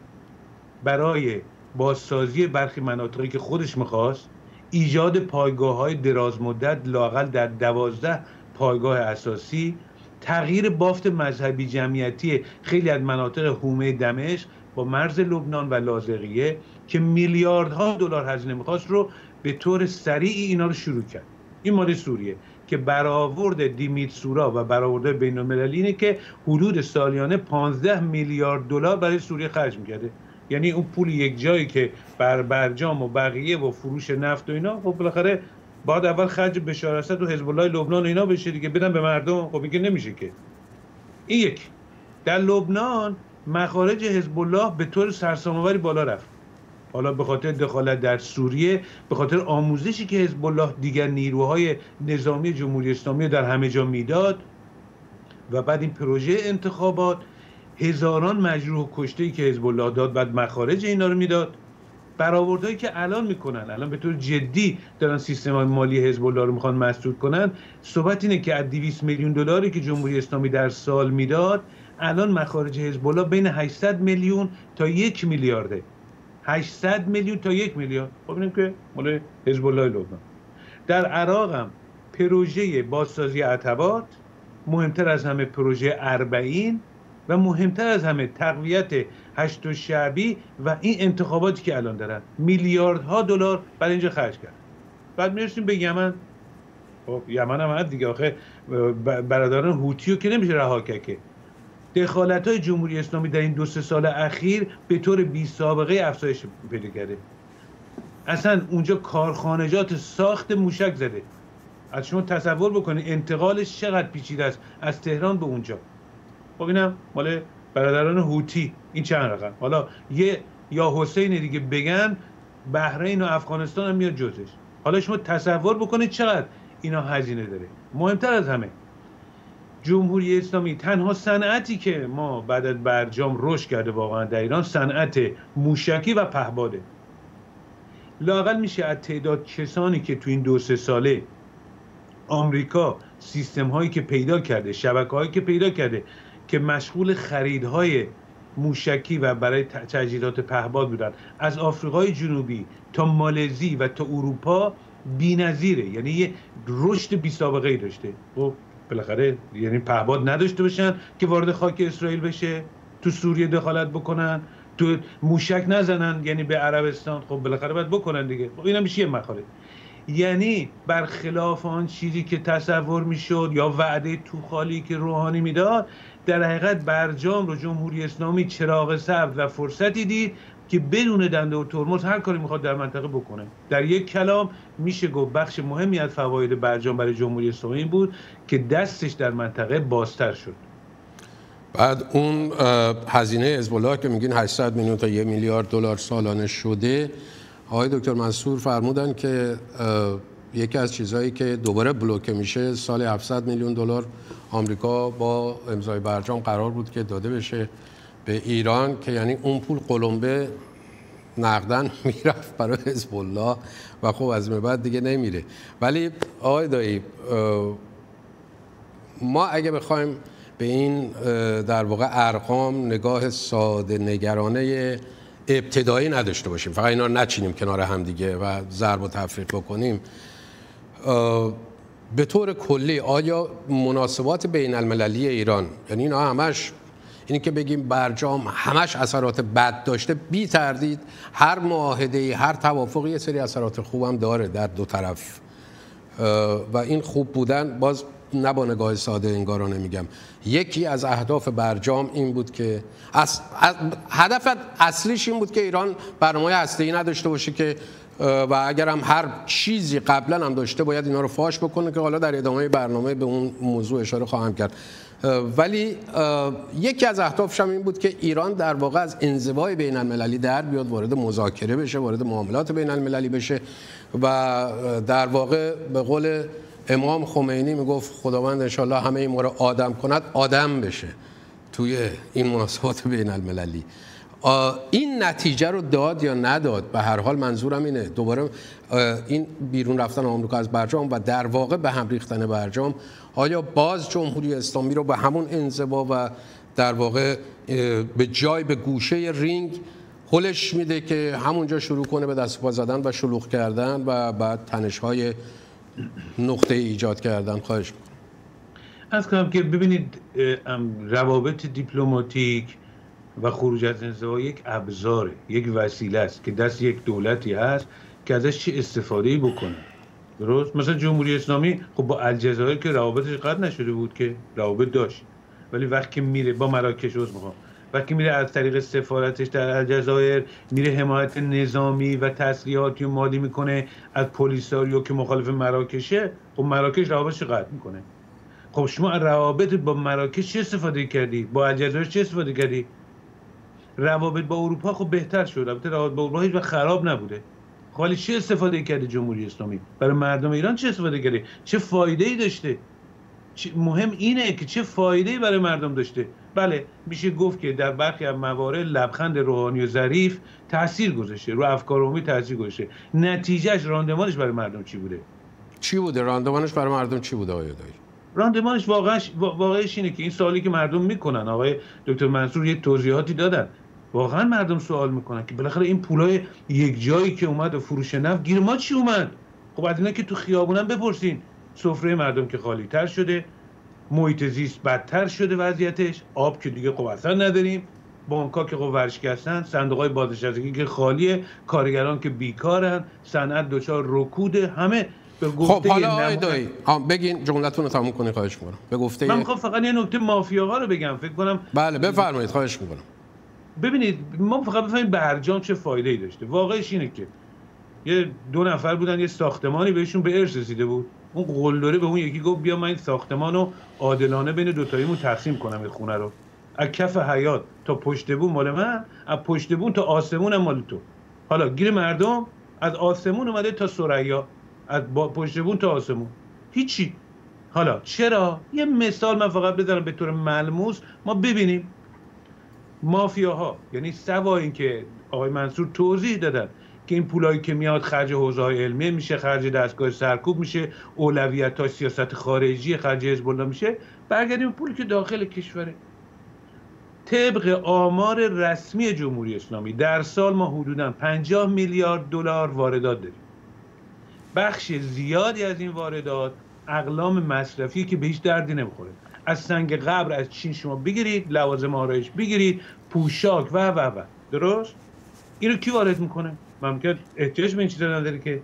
برای بازسازی برخی مناطقی که خودش می‌خواست ایجاد پایگاه های دراز مدت لاقل در دوازده پایگاه اساسی تغییر بافت مذهبی جمعیتی خیلی از مناطق حومه دمشق با مرز لبنان و لازقیه که میلیاردها دلار هزینه می‌خواست رو به طور سریعی اینا رو شروع کرد. این مال سوریه که برآورد دیمیت سورا و برآورد بین المللی اینه که حدود سالیانه 15 میلیارد دلار برای سوریه خرج می‌کرده. یعنی اون پول یک جایی که بر برجام و بقیه و فروش نفت و اینا خب بالاخره بعد اول خرج بشار اسد و حزب الله لبنان و اینا بشه دیگه بدن به مردم. خب میگه نمیشه که. این یک در لبنان مخارج حزب الله به طور سرسام‌آوری بالا رفت. حالا به خاطر دخالت در سوریه به خاطر آموزشی که حزب الله دیگر نیروهای نظامی جمهوری اسلامی در همه جا می‌داد و بعد این پروژه انتخابات هزاران مجروح و کشته ای که حزب الله داد بعد مخارج اینا رو می‌داد. برآوردهایی که الان می‌کنن الان به طور جدی دارن سیستم مالی حزب الله رو می‌خوان مسدود کنن. صحبت اینه که از 200 میلیون دلاری که جمهوری اسلامی در سال می‌داد الان مخارج حزب الله بین 800 میلیون تا یک میلیارده. 800 میلیون تا یک میلیارد خب اینم که مال حزب الله لبنان. در عراق هم پروژه بازسازی عتبات مهمتر از همه پروژه اربعین و مهمتر از همه تقویت هشت و شعبی و این انتخاباتی که الان دارن. میلیاردها دلار برای اینجا خرج کرد بعد می‌رسیم به یمن. خب یمن هم هست دیگه آخه برادران هوتیو که نمیشه رها که. دخالت های جمهوری اسلامی در این دو سه سال اخیر به طور بی سابقه افزایش پیدا کرده. اصلا اونجا کارخانجات ساخت موشک زده. از شما تصور بکنید انتقالش چقدر پیچیده است. از تهران به اونجا. خب اینم مال برادران هوتی. این چند رقم؟ حالا یه یا حسین دیگه بگن بحرین و افغانستان هم میاد جزش. حالا شما تصور بکنید چقدر اینا هزینه داره. مهمتر از همه جمهوری اسلامی تنها صنعتی که ما بعد از برجام رشد کرده واقعا در ایران صنعت موشکی و پهباده لاقل میشه از تعداد کسانی که تو این دو سه ساله آمریکا سیستم هایی که پیدا کرده شبکه هایی که پیدا کرده که مشغول خریدهای موشکی و برای تجهیزات پهباد بودن. از آفریقای جنوبی تا مالزی و تا اروپا بی‌نظیره. یعنی یه رشد بی سابقه ای داشته. خب؟ بالاخره یعنی پهباد نداشته باشن که وارد خاک اسرائیل بشه تو سوریه دخالت بکنن تو موشک نزنن یعنی به عربستان. خب بالاخره باید بکنن دیگه. خب اینا میشه مخارج یعنی برخلاف آن چیزی که تصور می‌شد یا وعده تو خالی که روحانی می‌داد در حقیقت برجام رو جمهوری اسلامی چراغ سبز و فرصتی دید که بدون دنده و ترمز هر کاری می‌خواد در منطقه بکنه. در یک کلام میشه گفت بخش مهمی از فواید برجام برای جمهوری اسلامی بود که دستش در منطقه بازتر شد. بعد اون هزینه حزب که میگین 800 میلیون تا 1 میلیارد دلار سالانه شده. آقای دکتر منصور فرمودن که یکی از چیزهایی که دوباره بلوکه میشه سال 700 میلیون دلار آمریکا با امضای برجام قرار بود که داده بشه. به ایران که یعنی اون پول قلمبه نقدن می‌رفت برای حزب الله و خب از بعد دیگه نمیره. ولی آقای دایی ما اگه بخوایم به این در واقع ارقام نگاه ساده نگرانه ابتدایی نداشته باشیم. فقط اینا رو نچینیم کنار هم دیگه و ضرب و تفریق بکنیم. به طور کلی آیا مناسبات بین المللی ایران یعنی اینا همش اینی که بگیم برجام همش اثرات بد داشته بی تردید هر معاهده هر توافقی یه سری اثرات خوبم داره در دو طرف. و این خوب بودن باز نه با نگاه ساده انگارانه میگم یکی از اهداف برجام این بود که از هدف اصلیش این بود که ایران برنامه هسته‌ای نداشته باشه که و اگر هم هر چیزی قبلا هم داشته باید اینا رو فاش بکنه که حالا در ادامه برنامه به اون موضوع اشاره خواهم کرد. ولی یکی از اهدافش هم این بود که ایران در واقع از انزوای بین المللی در بیاد وارد مذاکره بشه وارد معاملات بین المللی بشه و در واقع به قول امام خمینی می‌گفت خداوند انشالله همه این ما رو آدم کند آدم بشه توی این مناسبات بین المللی این نتیجه رو داد یا نداد؟ به هر حال منظورم اینه. دوباره این بیرون رفتن آمریکا از برجام و در واقع به هم ریختن برجام آیا باز جمهوری اسلامی رو به همون انزوا و در واقع به جای به گوشه رینگ هلش میده که همونجا شروع کنه به دست زدن و شلوغ کردن و بعد تنش های نقطه ایجاد کردن خواهش. از کنم که ببینید روابط دیپلماتیک و خروج از انزوا یک ابزاره یک وسیله است که دست یک دولتی هست که ازش چه استفاده بکنه درست؟ مثلا جمهوری اسلامی خب با الجزایر که روابطش قطع نشده بود که روابط داشت. ولی وقتی میره با مراکش عذر می‌خوام. وقتی میره از طریق سفارتش در الجزایر میره حمایت نظامی و تسلیحاتی و مالی می‌کنه از پلیساریو که مخالف مراکشه خب مراکش روابطش قطع می‌کنه. خب شما روابط با مراکش چه استفاده کردی؟ با الجزایر چه استفاده کردی؟ روابط با اروپا خب بهتر شد. البته روابط با اروپا هیچ خراب نبوده. خب ولی چه استفاده کرده جمهوری اسلامی؟ برای مردم ایران چه استفاده کرده چه فایده ای داشته مهم اینه که چه فایده ای برای مردم داشته؟ بله میشه گفت که در برخی از موارد لبخند روحانی و ظریف تاثیر گذاشته رو افکار عمومی تاثیر گذاشته. نتیجهش راندمانش برای مردم چی بوده؟ چی بوده؟ راندمانش برای مردم چی بوده آیا دایی؟ راندمانش واقعش وا- واقعش اینه که این سوالی که مردم می‌کنن آقای دکتر منصور یه توضیحاتی دادن. واقعا مردم سوال می‌کنن که بالاخره این پولای یک جایی که اومد و فروش نفت گیر ما چی اومد؟ خب از اینا که تو خیابونم بپرسین. سفره مردم که خالی تر شده محیط زیست بدتر شده وضعیتش آب که دیگه خب اصلا نداریم. بانک‌ها که خب ورشکستن صندوق های بازنشستگی که خالیه کارگران که بیکارن صنعت دچار رکوده همه به خب گفته حالا آقای دایی بگین جملتون رو تموم کنی خواهش می‌کنم. به گفته من می‌خوام فقط یه نکته مافیاها رو بگم فکر کنم بله بفرمایید خواهش می‌کنم. ببینید ما فقط بفهمیم برجام چه فایده ای داشته. واقعش اینه که یه دو نفر بودن یه ساختمانی بهشون به ارث رسیده بود. اون قلدره به اون یکی گفت بیا من این ساختمان رو عادلانه بین دوتاییمون تقسیم کنم این خونه رو. از کف حیات تا پشت بون مال من از پشت بون تا آسمون مال تو. حالا گیر مردم از آسمون اومده تا سریا از پشت بون تا آسمون. هیچی. حالا چرا؟ یه مثال من فقط بزنم به طور ملموس. ما ببینیم مافیاها یعنی سوا اینکه آقای منصور توضیح دادن که این پولایی که میاد خرج حوزه های علمیه میشه خرج دستگاه سرکوب میشه اولویت ها سیاست خارجی خرج حزب الله میشه. برگردیم به پولی که داخل کشوره طبق آمار رسمی جمهوری اسلامی در سال ما حدودا 50 میلیارد دلار واردات داریم. بخش زیادی از این واردات اقلام مصرفی که به هیچ دردی نمی‌خوره. از سنگ قبر از چین شما بگیرید لوازم آرایش بگیرید پوشاک و و و. درست؟ اینو کی وارد می‌کنه؟ ممکن احتیاج به این چیزا نداره که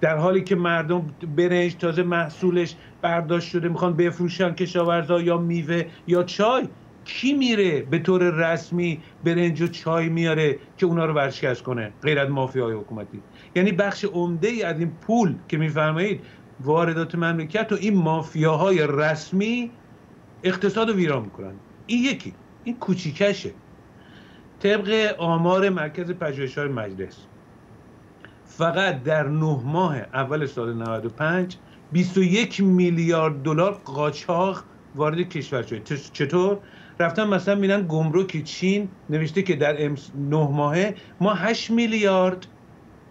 در حالی که مردم برنج تازه محصولش برداشت شده می‌خوان بفروشن کشاورزا یا میوه یا چای کی میره به طور رسمی برنج و چای میاره که اونا رو ورشکست کنه؟ غیر از مافیای حکومتی. یعنی بخش عمده ای از این پول که میفرمایید واردات مملکت و این مافیاهای رسمی اقتصاد رو ویران می‌کنن. این یکی. این کوچیکشه. طبق آمار مرکز پژوهش‌های مجلس. فقط در نه ماه اول سال 95 21 میلیارد دلار قاچاق وارد کشور شده چطور؟ رفتن مثلا میرن گمرک چین نوشته که در امس- نه ماهه ما 8 میلیارد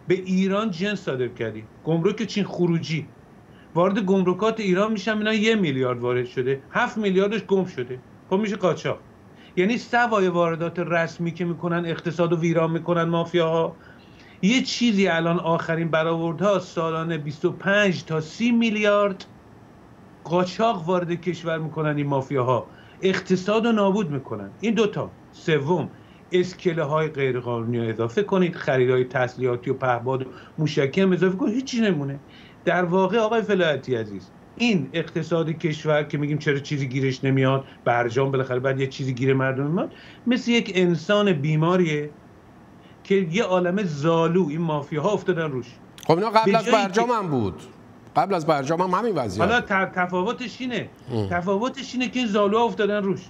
به ایران جنس صادر کردیم. گمرک چین خروجی. وارد گمرکات ایران میشن اینا یه میلیارد وارد شده. هفت میلیاردش گم شده. خب میشه قاچاق. یعنی سوای واردات رسمی که می‌کنن اقتصاد رو ویران می‌کنن مافیاها. یه چیزی الان آخرین برآوردها سالانه 25 تا 30 میلیارد قاچاق وارد کشور می‌کنن این مافیاها. اقتصاد رو نابود می‌کنن. این دوتا. سوم اسکله های غیرقانونی اضافه کنید. خریدهای تسلیحاتی و پهباد و موشکی هم اضافه کنید. هیچی نمونه. در واقع آقای فلاحتی عزیز این اقتصاد کشور که میگیم چرا چیزی گیرش نمیاد برجام بالاخره بعد یه چیزی گیر مردم میاد مثل یک انسان بیماریه که یه عالم زالو این مافیاها افتادن روش. خب اینا قبل از برجام هم بود. قبل از برجام هم همین وضعیت. حالا تفاوتش اینه. ام. تفاوتش اینه که این زالوها افتادن روش.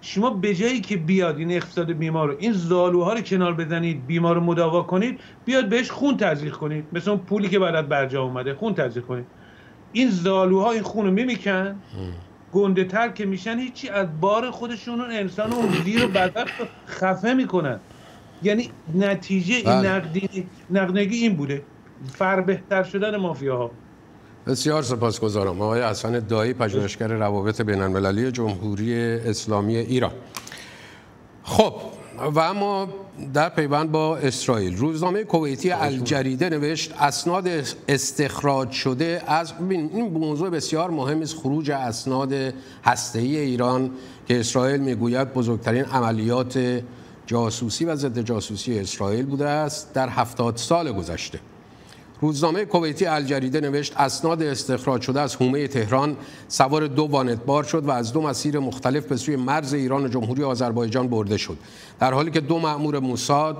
شما به جایی که بیاد این اقتصاد بیمار رو این زالوها رو کنار بزنید بیمار رو مداوا کنید بیاد بهش خون تزریق کنید. مثل اون پولی که بعد از برجام اومده خون تزریق کنید. این زالوها این خون رو میمیکن گنده تر که میشن هیچی از بار خودشون اون انسان اون زیر رو خفه می‌کنن. یعنی نتیجه این بله. نقدی این بوده. فر بهتر شدن مافیاها. بسیار سپاسگزارم. آقای حسن دایی پژوهشگر روابط بین المللی جمهوری اسلامی ایران. خب و اما در پیوند با اسرائیل. روزنامه کویتی الجریده نوشت اسناد استخراج شده از این موضوع بسیار مهم است خروج اسناد هسته‌ای ایران که اسرائیل می‌گوید بزرگترین عملیات جاسوسی و ضد جاسوسی اسرائیل بوده است در هفتاد سال گذشته. روزنامه کویتی الجریده نوشت اسناد استخراج شده از حومه تهران سوار دو وانتبار شد و از دو مسیر مختلف به سوی مرز ایران و جمهوری آذربایجان برده شد. در حالی که دو مأمور موساد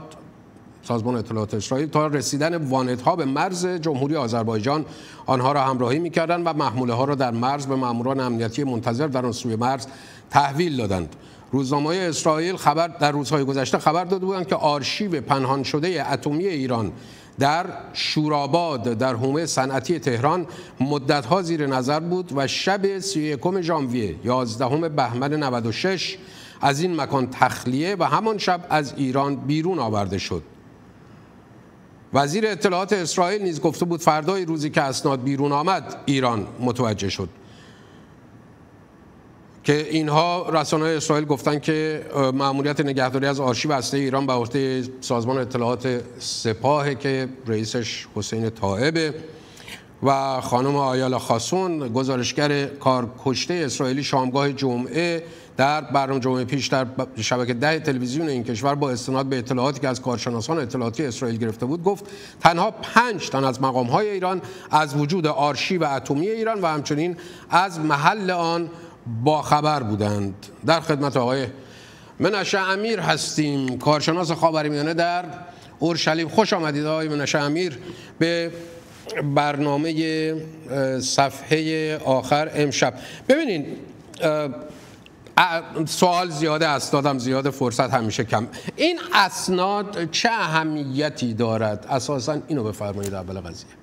سازمان اطلاعات اسرائیل تا رسیدن وانت ها به مرز جمهوری آذربایجان آنها را همراهی می‌کردند و محموله ها را در مرز به ماموران امنیتی منتظر در آن سوی مرز تحویل دادند. روزنامه اسرائیل خبر در روزهای گذشته خبر داده بودند که آرشیو پنهان شده اتمی ایران در شوراباد در حومه صنعتی تهران مدتها زیر نظر بود و شب 31 ژانویه 11 بهمن 96 از این مکان تخلیه و همان شب از ایران بیرون آورده شد. وزیر اطلاعات اسرائیل نیز گفته بود فردای روزی که اسناد بیرون آمد ایران متوجه شد. که اینها رسانه اسرائیل گفتن که مأموریت نگهداری از آرشیو اسلحه ایران به عهده سازمان اطلاعات سپاه که رئیسش حسین طائبه و خانم آیالا خاسون گزارشگر کارکشته اسرائیلی شامگاه جمعه در برنامه جمعه پیش در شبکه ده تلویزیون این کشور با استناد به اطلاعاتی که از کارشناسان اطلاعاتی اسرائیل گرفته بود گفت تنها پنج تن از مقام های ایران از وجود آرشیو اتمی ایران و همچنین از محل آن با خبر بودند. در خدمت آقای منشه امیر هستیم. کارشناس خاورمیانه در اورشلیم. خوش آمدید آقای منشه امیر به برنامه صفحه آخر امشب. ببینید سوال زیاده اسنادم زیاده فرصت همیشه کم. این اسناد چه اهمیتی دارد؟ اساسا اینو بفرمایید اول قضیه.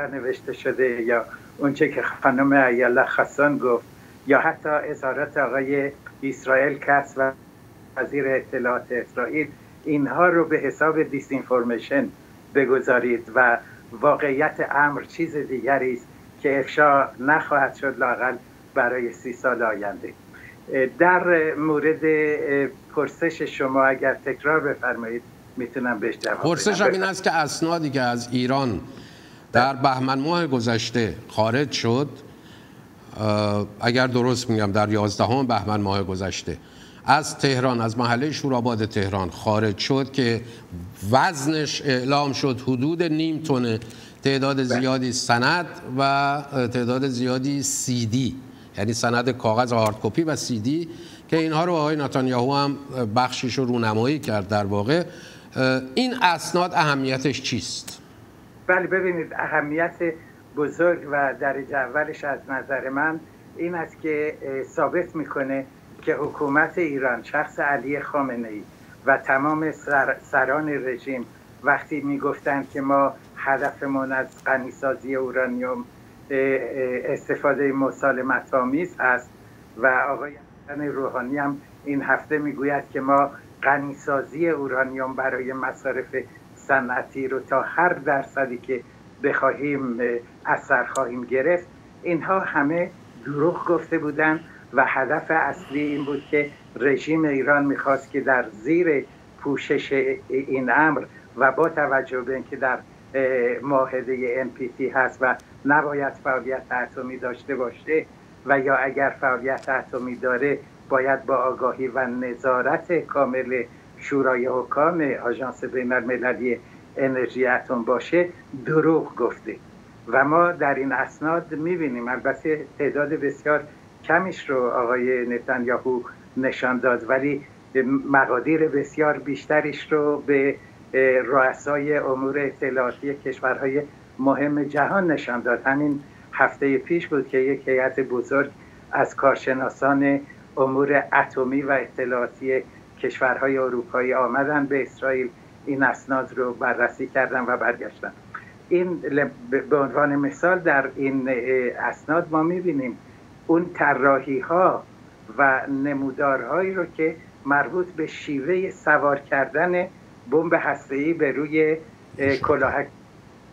در نوشته شده یا اونچه که خانم ایالا خسان گفت یا حتی اظهارات آقای اسرائیل کس و وزیر اطلاعات اسرائیل اینها رو به حساب disinformation بگذارید و واقعیت امر چیز دیگری است که افشا نخواهد شد لااقل برای سی سال آینده. در مورد پرسش شما اگر تکرار بفرمایید می‌تونم بهش جواب پرسش این است که اسنادی که از ایران در بهمن ماه گذشته خارج شد. اگر درست میگم در 11 بهمن ماه گذشته از تهران از محله شوراباد تهران خارج شد که وزنش اعلام شد حدود نیم تن تعداد زیادی سند و تعداد زیادی سی دی یعنی سند کاغذ هارد کپی و سی دی که اینها رو آقای ناتانیاهو هم بخشش رو رونمایی کرد در واقع. این اسناد اهمیتش چیست؟ بله ببینید اهمیت بزرگ و درجه اولش از نظر من این است که ثابت می‌کنه که حکومت ایران شخص علی خامنه ای و تمام سر، سران رژیم وقتی می‌گفتند که ما هدفمون از غنیسازی اورانیوم استفاده مسالمت آمیز است و آقای روحانی هم این هفته می‌گوید که ما غنیسازی اورانیوم برای مصارف صنعتی رو تا هر درصدی که بخواهیم اثر خواهیم گرفت اینها همه دروغ گفته بودند و هدف اصلی این بود که رژیم ایران می‌خواست که در زیر پوشش این امر و با توجه به اینکه در معاهده NPT هست و نباید فعالیت اتمی داشته باشه و یا اگر فعالیت اتمی داره باید با آگاهی و نظارت کامل شورای حکام آژانس بین المللی انرژی اتم باشه دروغ گفته. و ما در این اسناد می‌بینیم. البته تعداد بسیار کمیش رو آقای نتانیاهو نشان داد ولی مقادیر بسیار بیشتریش رو به رؤسای امور اطلاعاتی کشورهای مهم جهان نشان داد. همین هفته پیش بود که یک هیئت بزرگ از کارشناسان امور اتمی و اطلاعاتی کشورهای اروپایی آمدن به اسرائیل این اسناد رو بررسی کردن و برگشتن. این به عنوان مثال در این اسناد ما می‌بینیم اون طراحی ها و نمودارهایی رو که مربوط به شیوه سوار کردن بمب هسته‌ای به روی کلاهک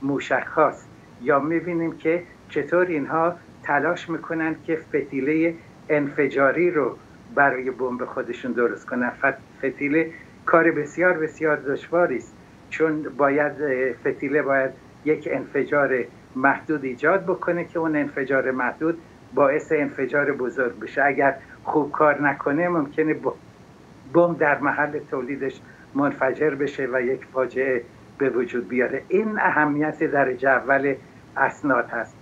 موشک هاست. یا می‌بینیم که چطور اینها تلاش می‌کنن که فتیله انفجاری رو برای بمب خودشون درست کنن. فتیله کار بسیار بسیار دشواری است. چون باید فتیله باید یک انفجار محدود ایجاد بکنه که اون انفجار محدود باعث انفجار بزرگ بشه. اگر خوب کار نکنه ممکنه بم در محل تولیدش منفجر بشه و یک فاجعه به وجود بیاره. این اهمیت درجه اول اسناد هست.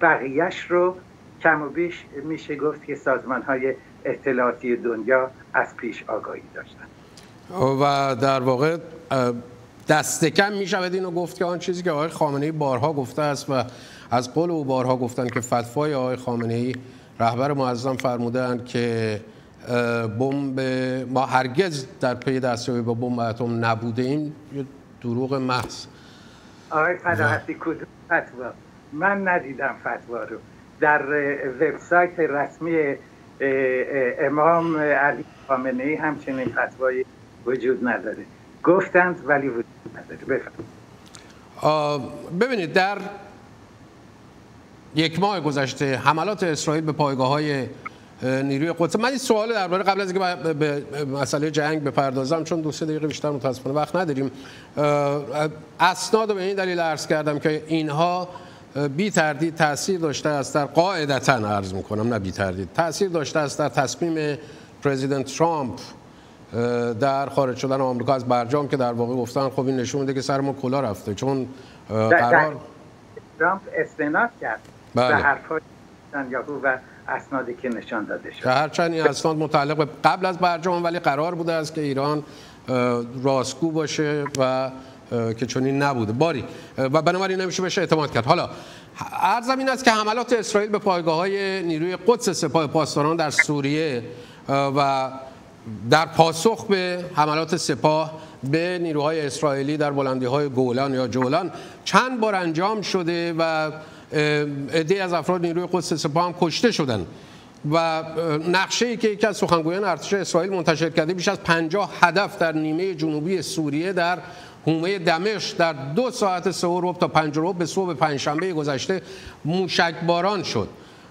بقیهش رو کم و بیش میشه گفت که سازمان های اطلاعاتی دنیا از پیش آگاهی داشتن. و در واقع دست کم می شود اینو گفت که آن چیزی که آقای خامنه ای بارها گفته است و از قول او بارها گفتن که فتوای آقای خامنه ای رهبر معظم فرمودن که بمب ما هرگز در پی دستیابی با بمب اتم نبوده این یه دروغ محض. آقای فلاحتی کدوم فتوا؟ من ندیدم فتوا رو. در وبسایت رسمی امام علی خامنه ای همچنین فتوایی وجود نداره. گفتند ولی وجود نداره. ببینید در یک ماه گذشته حملات اسرائیل به پایگاه های نیروی قدس. من این سوال درباره قبل از اینکه به مسئله جنگ بپردازم چون دو سه دقیقه بیشتر متاسفانه وقت نداریم اسناد به این دلیل عرض کردم که اینها بی تردید تاثیر داشته است در قاعدتا عرض می‌کنم نه بی تردید. تاثیر داشته است در تصمیم پرزیدنت ترامپ در خارج شدن آمریکا از برجام که در واقع گفتن خب این نشون میده که سر ما کلا رفته. چون قرار ترامپ استناد کرد بله. به حرفای یاهو و اسنادی که نشان داده شد. هرچند این اسناد متعلق به قبل از برجام ولی قرار بوده است که ایران راستگو باشه و که چنین نبوده. باری. و بنابراین نمیشه بهش اعتماد کرد. حالا عرضم این است که حملات اسرائیل به پایگاه های نیروی قدس سپاه پاسداران در سوریه و در پاسخ به حملات سپاه به نیروهای اسرائیلی در بلندی های گولان یا جولان چند بار انجام شده و عده از افراد نیروی قدس سپاه هم کشته شدند و نقشه ای که یکی از سخنگویان ارتش اسرائیل منتشر کرده بیش از 50 هدف در نیمه جنوبی سوریه در حومه دمشق در دو ساعت سه تا پنج به صبح پنجشنبه گذشته موشک باران شد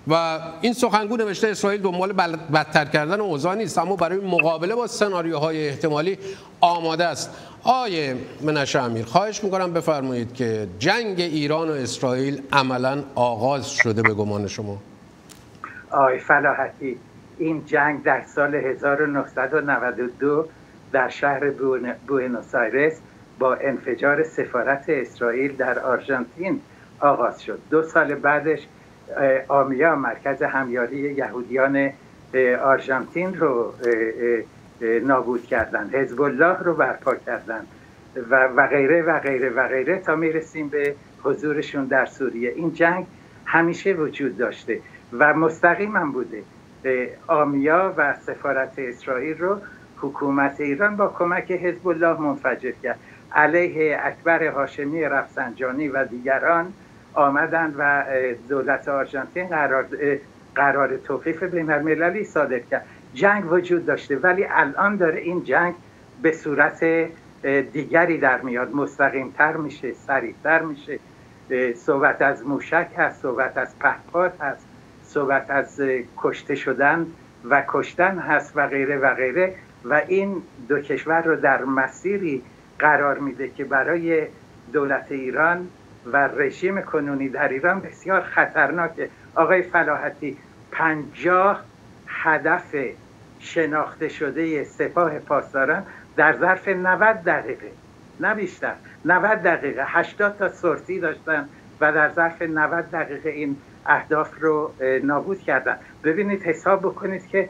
و این سخنگو نوشته اسرائیل دنبال بدتر کردن اوضاع نیست اما برای مقابله با سناریوهای احتمالی آماده است. آیه منش امیر خواهش می‌کنم بفرمایید که جنگ ایران و اسرائیل عملا آغاز شده به گمان شما. آی فلاحتی این جنگ در سال 1992 در شهر بوئنوس آیرس با انفجار سفارت اسرائیل در آرژانتین آغاز شد. دو سال بعدش آمیا مرکز همیاری یهودیان آرژانتین رو نابود کردن حزب الله رو برپا کردن و, و غیره و غیره و غیره تا می‌رسیم به حضورشون در سوریه. این جنگ همیشه وجود داشته و مستقیم هم بوده. آمیا و سفارت اسرائیل رو حکومت ایران با کمک حزب الله منفجر کرد. علیه اکبر هاشمی رفسنجانی و دیگران آمدن و دولت آرژانتین قرار قرار توقیف بین المللی صادر کرد. جنگ وجود داشته ولی الان داره این جنگ به صورت دیگری در میاد. مستقیم تر میشه سریعتر میشه. صحبت از موشک هست صحبت از پهپاد هست صحبت از کشته شدن و کشتن هست و غیره و غیره. و این دو کشور رو در مسیری قرار میده که برای دولت ایران و رژیم کنونی در ایران بسیار خطرناکه. آقای فلاحتی پنجاه هدف شناخته شده سپاه پاسداران در ظرف 90 دقیقه نه بیشتر 90 دقیقه 80 تا سورسی داشتن و در ظرف 90 دقیقه این اهداف رو نابود کردن. ببینید حساب بکنید که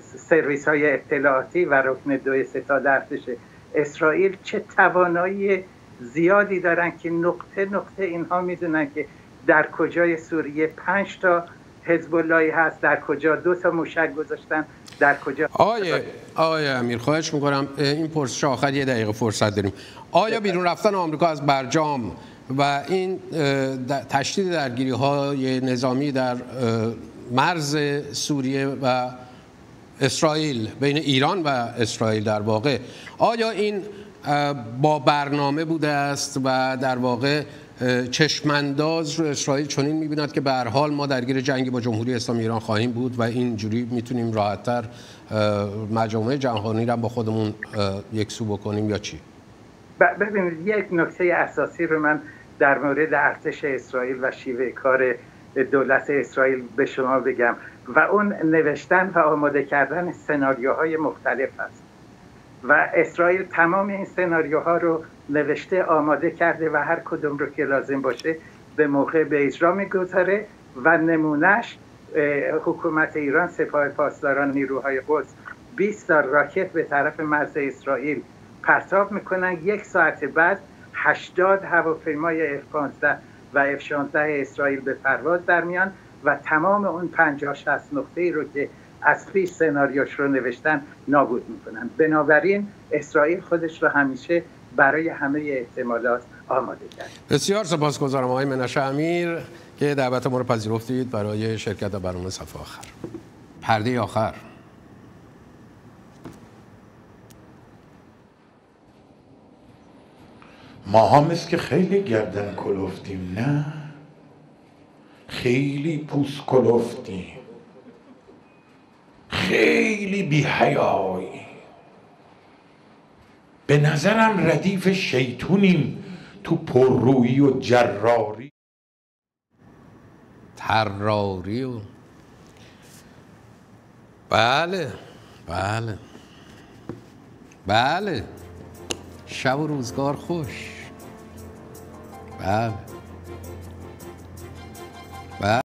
سرویس های اطلاعاتی و رکن دوی ستاد ارتش اسرائیل چه توانایی زیادی دارن که نقطه نقطه اینها می‌دونن که در کجای سوریه پنج تا حزب هست در کجا دو تا موشک گذاشتن در کجا آیه آیه امیر خواهش می‌کنم این پرسش آخر یه دقیقه فرصت داریم. آیا بیرون رفتن آمریکا از برجام و این تشدید درگیری های نظامی در مرز سوریه و اسرائیل بین ایران و اسرائیل در واقع آیا این با برنامه بوده است و در واقع چشمانداز رو اسرائیل چنین می‌بیند که به هر حال ما درگیر جنگی با جمهوری اسلامی ایران خواهیم بود و اینجوری می‌تونیم راحتتر مجامع جهانی را با خودمون یکسو بکنیم یا چی؟ ببینید یک نکته اساسی رو من در مورد ارتش اسرائیل و شیوه کار دولت اسرائیل به شما بگم و اون نوشتن و آماده کردن سناریوهای مختلف است. و اسرائیل تمام این سناریوها رو نوشته آماده کرده و هر کدوم رو که لازم باشه به موقع به اجرا می‌گذاره و نمونهش حکومت ایران سپاه پاسداران نیروهای قدس 20 تا راکت به طرف مرز اسرائیل پرتاب می‌کنن. یک ساعت بعد 80 هواپیمای F-15 و F-16 اسرائیل به پرواز در میان و تمام اون 50 60 نقطه ای رو که از پیش سناریوش رو نوشتن نابود می‌کنن. بنابراین اسرائیل خودش رو همیشه برای همه احتمالات آماده کرد. بسیار سپاسگزارم آقای منشه امیر که دعوت ما رو پذیرفتید برای شرکت در برنامه صفحه آخر. پرده آخر. ما هم که خیلی گردن کلفتیم نه؟ خیلی پوست کلفتیم خیلی بی حیایی به نظرم ردیف شیطونیم تو پررویی و جراری. تراری و بله بله. بله. شب و روزگار خوش. بله.